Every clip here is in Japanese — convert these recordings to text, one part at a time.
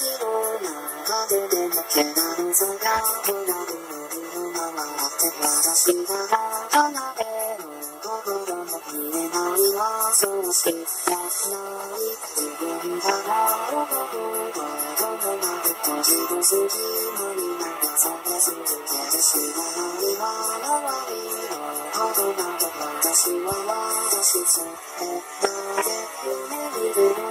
私が離れる心の見えないはそうしてやない自分がなるほどどんなこと自分すぎのになんかそれ続けるしかないわ周りのことなど私は私さえだけ夢見る何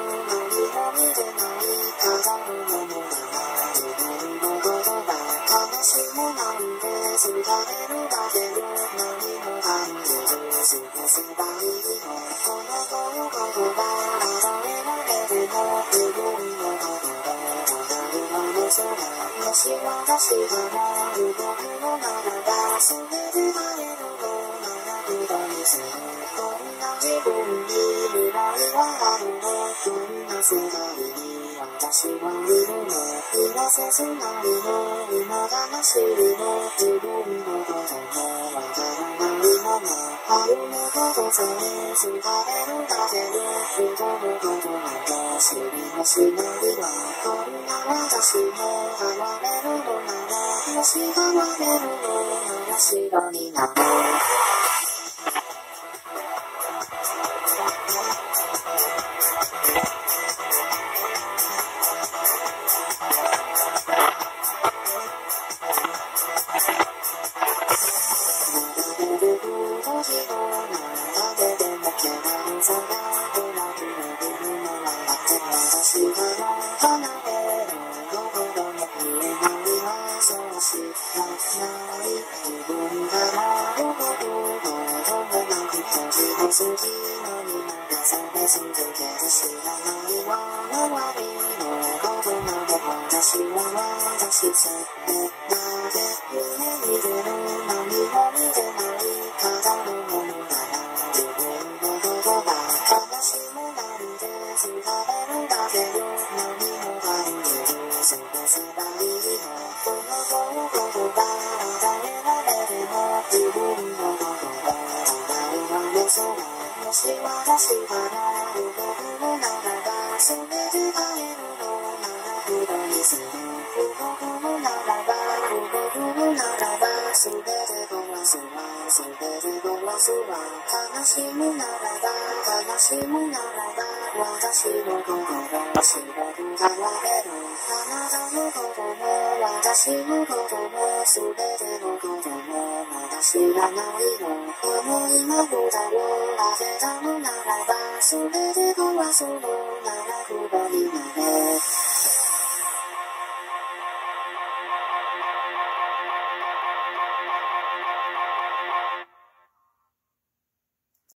なんで疲れるだけで何も感じず過ごせばいいのこのことが例えられるの自分のことで隣の空もし私がなる僕のならばそれで会えるのならことにするこんな自分に未来はあるのこんな世界に私はいるの今切ないの今悲しいの自分のこともわからないまま歩むことさえ疲れるだけで人のことなんか知りもしないわこんな私も変われるのならもし変われるのなら白になろう私は私もし私がなる僕のならばそれで会えるのならことにする動くのならば動くのならば全て壊すわ全て壊すわ悲しむならば悲しむならば私の心が白く変われるあなたのことも私のことも全ての知らないの思いの札をあげたのならば全て壊すのならここになれ